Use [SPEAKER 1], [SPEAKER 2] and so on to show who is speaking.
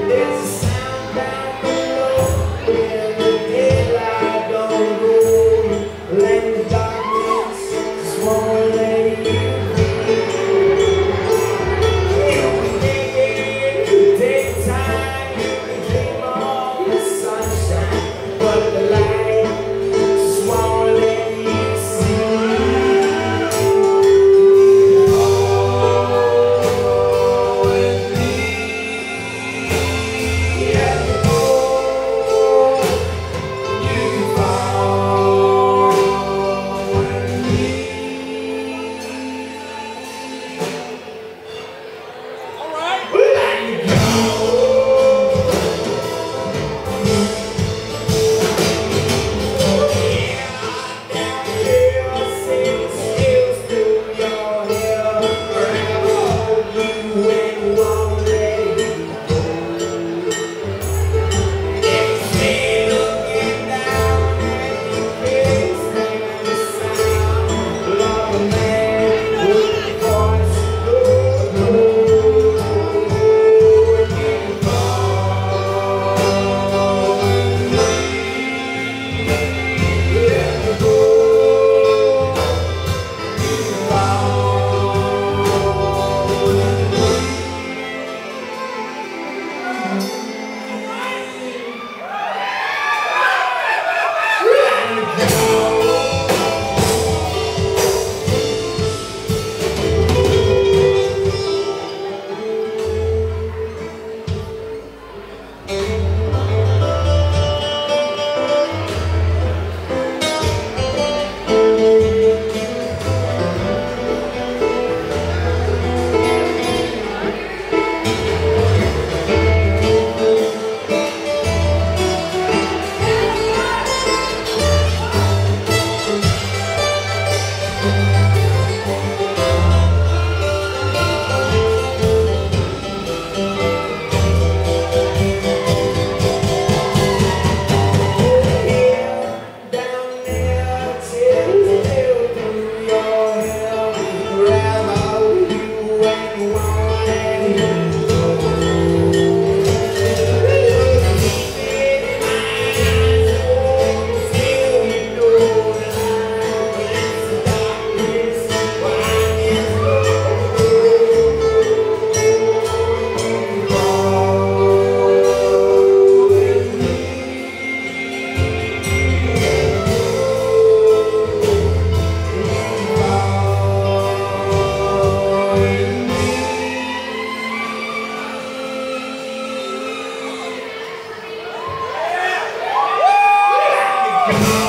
[SPEAKER 1] It's a sound Go!